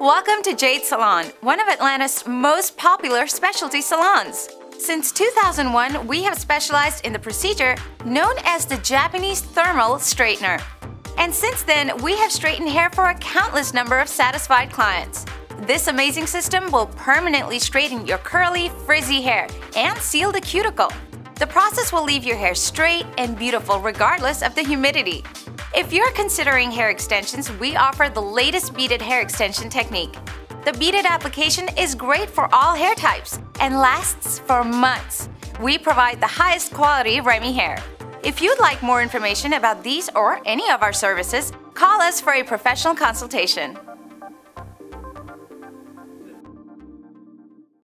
Welcome to Jade Salon, one of Atlanta's most popular specialty salons. Since 2001, we have specialized in the procedure known as the Japanese thermal straightener. And since then, we have straightened hair for a countless number of satisfied clients. This amazing system will permanently straighten your curly, frizzy hair and seal the cuticle. The process will leave your hair straight and beautiful regardless of the humidity. If you're considering hair extensions, we offer the latest beaded hair extension technique. The beaded application is great for all hair types and lasts for months. We provide the highest quality Remy hair. If you'd like more information about these or any of our services, call us for a professional consultation.